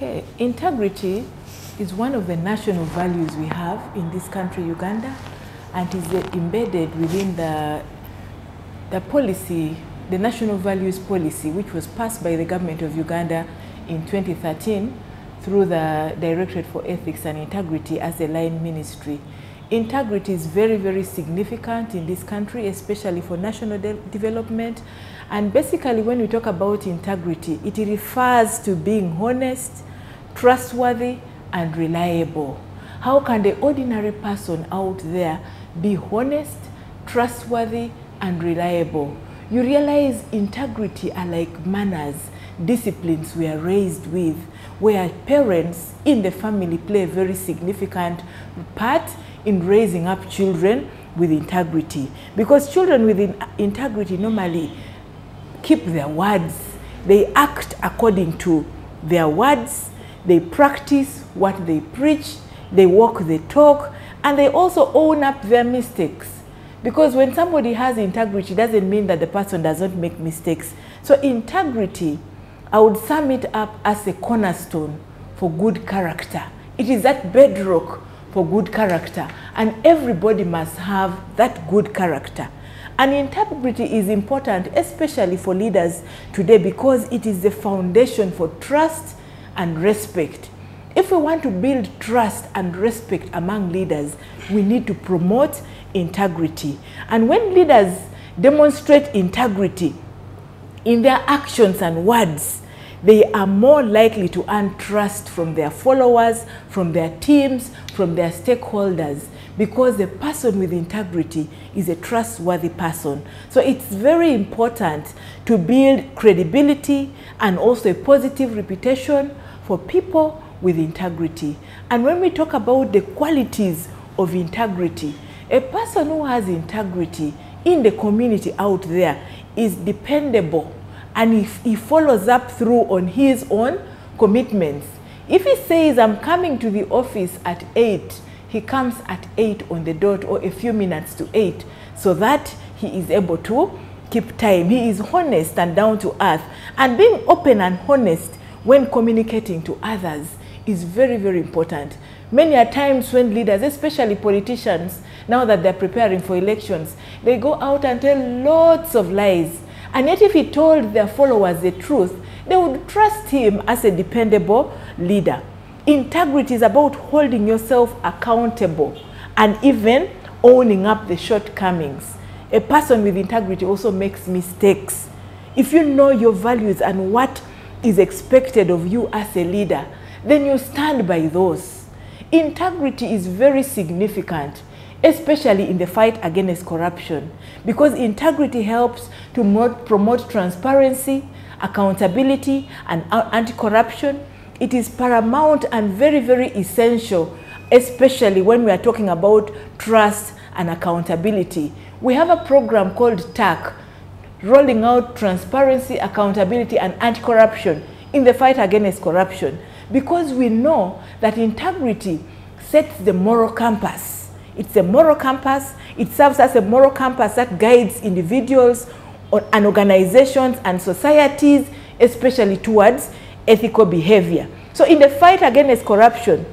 Okay, integrity is one of the national values we have in this country, Uganda, and is uh, embedded within the, the policy, the national values policy, which was passed by the government of Uganda in 2013 through the Directorate for Ethics and Integrity as a line ministry. Integrity is very, very significant in this country, especially for national de development. And basically, when we talk about integrity, it refers to being honest, trustworthy, and reliable. How can the ordinary person out there be honest, trustworthy, and reliable? You realize integrity are like manners, disciplines we are raised with, where parents in the family play a very significant part in raising up children with integrity. Because children with in integrity normally keep their words, they act according to their words, they practice what they preach, they walk the talk, and they also own up their mistakes. Because when somebody has integrity, doesn't mean that the person doesn't make mistakes. So integrity, I would sum it up as a cornerstone for good character. It is that bedrock for good character. And everybody must have that good character. And integrity is important, especially for leaders today, because it is the foundation for trust and respect. If we want to build trust and respect among leaders, we need to promote integrity. And when leaders demonstrate integrity in their actions and words, they are more likely to earn trust from their followers, from their teams, from their stakeholders, because the person with integrity is a trustworthy person. So it's very important to build credibility and also a positive reputation for people with integrity. And when we talk about the qualities of integrity, a person who has integrity in the community out there is dependable and if he follows up through on his own commitments. If he says, I'm coming to the office at 8, he comes at 8 on the dot or a few minutes to 8 so that he is able to keep time. He is honest and down to earth. And being open and honest when communicating to others is very, very important. Many a times when leaders, especially politicians, now that they're preparing for elections, they go out and tell lots of lies. And yet if he told their followers the truth, they would trust him as a dependable leader. Integrity is about holding yourself accountable and even owning up the shortcomings. A person with integrity also makes mistakes. If you know your values and what is expected of you as a leader, then you stand by those. Integrity is very significant, especially in the fight against corruption, because integrity helps to promote transparency, accountability, and uh, anti-corruption. It is paramount and very, very essential, especially when we are talking about trust and accountability. We have a program called TAC, rolling out transparency, accountability, and anti-corruption in the fight against corruption because we know that integrity sets the moral compass. It's a moral compass. It serves as a moral compass that guides individuals and organizations and societies, especially towards ethical behavior. So in the fight against corruption,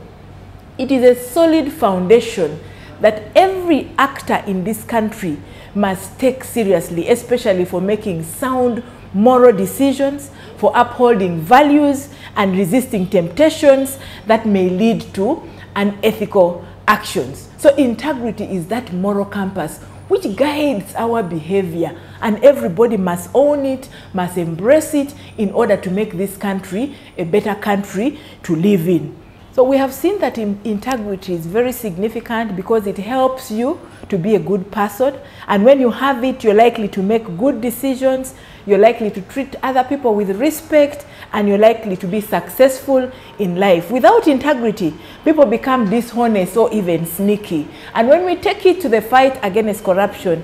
it is a solid foundation that every actor in this country must take seriously, especially for making sound moral decisions, for upholding values and resisting temptations that may lead to unethical actions. So integrity is that moral compass which guides our behavior and everybody must own it, must embrace it in order to make this country a better country to live in. So we have seen that in integrity is very significant because it helps you to be a good person. And when you have it, you're likely to make good decisions, you're likely to treat other people with respect, and you're likely to be successful in life. Without integrity, people become dishonest or even sneaky. And when we take it to the fight against corruption,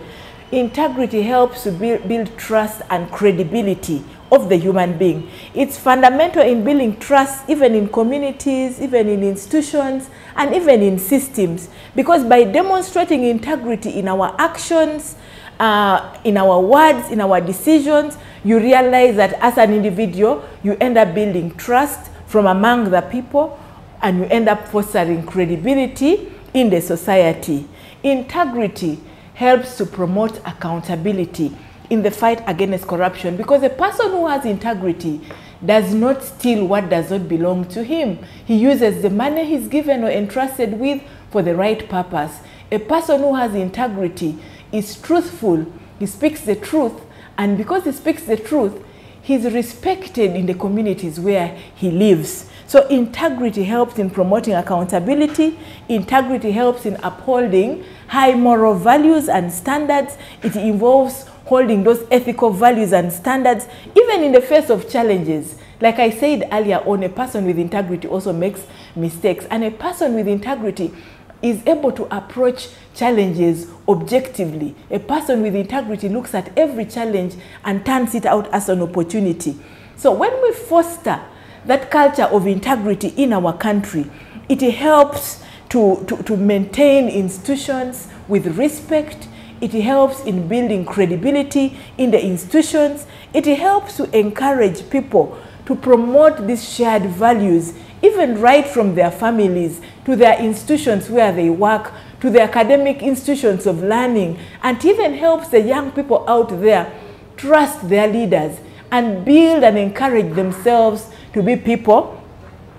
integrity helps to build trust and credibility of the human being. It's fundamental in building trust even in communities, even in institutions, and even in systems. Because by demonstrating integrity in our actions, uh, in our words, in our decisions, you realize that as an individual, you end up building trust from among the people and you end up fostering credibility in the society. Integrity helps to promote accountability in the fight against corruption because a person who has integrity does not steal what does not belong to him. He uses the money he's given or entrusted with for the right purpose. A person who has integrity is truthful, he speaks the truth, and because he speaks the truth, he's respected in the communities where he lives. So integrity helps in promoting accountability. Integrity helps in upholding high moral values and standards. It involves holding those ethical values and standards, even in the face of challenges. Like I said earlier on, a person with integrity also makes mistakes. And a person with integrity is able to approach challenges objectively. A person with integrity looks at every challenge and turns it out as an opportunity. So when we foster that culture of integrity in our country, it helps to, to, to maintain institutions with respect. It helps in building credibility in the institutions. It helps to encourage people to promote these shared values even right from their families to their institutions where they work, to the academic institutions of learning, and even helps the young people out there trust their leaders and build and encourage themselves to be people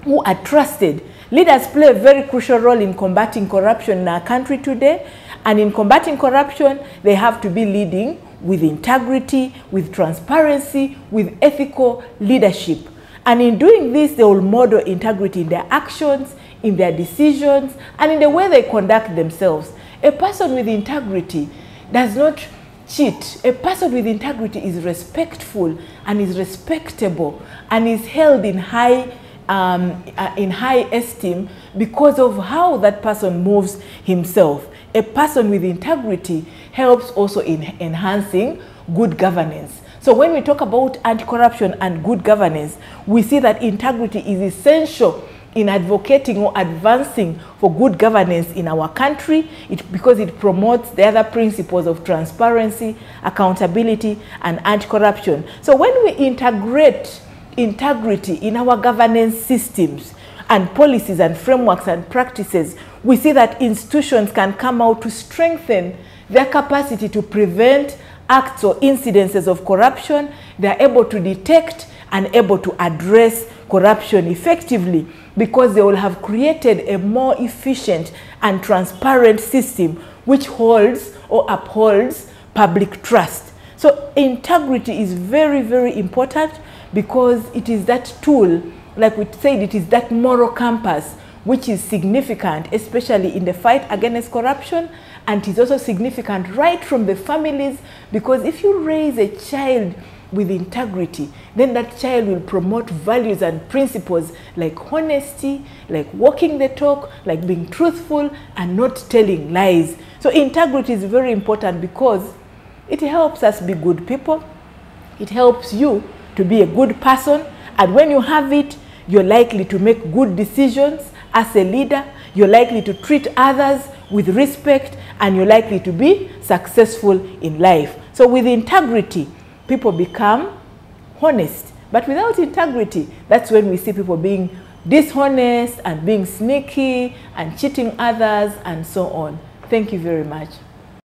who are trusted. Leaders play a very crucial role in combating corruption in our country today. And in combating corruption, they have to be leading with integrity, with transparency, with ethical leadership. And in doing this, they will model integrity in their actions, in their decisions, and in the way they conduct themselves. A person with integrity does not cheat. A person with integrity is respectful and is respectable and is held in high um, uh, in high esteem because of how that person moves himself. A person with integrity helps also in enhancing good governance. So when we talk about anti-corruption and good governance, we see that integrity is essential in advocating or advancing for good governance in our country it, because it promotes the other principles of transparency, accountability, and anti-corruption. So when we integrate integrity in our governance systems and policies and frameworks and practices, we see that institutions can come out to strengthen their capacity to prevent acts or incidences of corruption. They are able to detect and able to address corruption effectively because they will have created a more efficient and transparent system which holds or upholds public trust. So integrity is very, very important because it is that tool, like we said, it is that moral compass which is significant, especially in the fight against corruption, and is also significant right from the families because if you raise a child with integrity, then that child will promote values and principles like honesty, like walking the talk, like being truthful and not telling lies. So integrity is very important because it helps us be good people. It helps you to be a good person. And when you have it, you're likely to make good decisions as a leader. You're likely to treat others with respect and you're likely to be successful in life. So with integrity, people become honest. But without integrity, that's when we see people being dishonest and being sneaky and cheating others and so on. Thank you very much.